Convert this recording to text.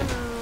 Wow.